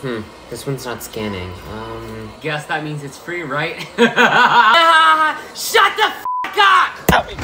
Hmm, this one's not scanning. Um... Guess that means it's free, right? Shut the f*** up!